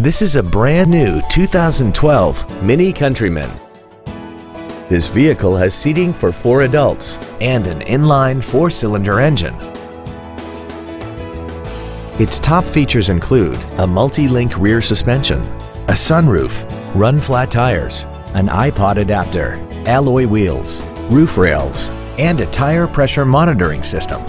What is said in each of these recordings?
This is a brand new 2012 Mini Countryman. This vehicle has seating for four adults and an inline four-cylinder engine. Its top features include a multi-link rear suspension, a sunroof, run-flat tires, an iPod adapter, alloy wheels, roof rails, and a tire pressure monitoring system.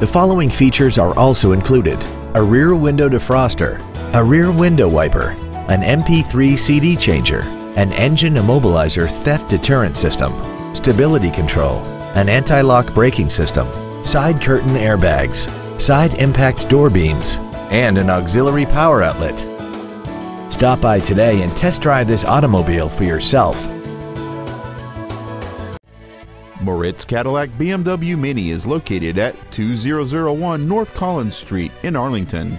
The following features are also included. A rear window defroster, a rear window wiper, an MP3 CD changer, an engine immobilizer theft deterrent system, stability control, an anti-lock braking system, side curtain airbags, side impact door beams, and an auxiliary power outlet. Stop by today and test drive this automobile for yourself. Moritz Cadillac BMW Mini is located at 2001 North Collins Street in Arlington.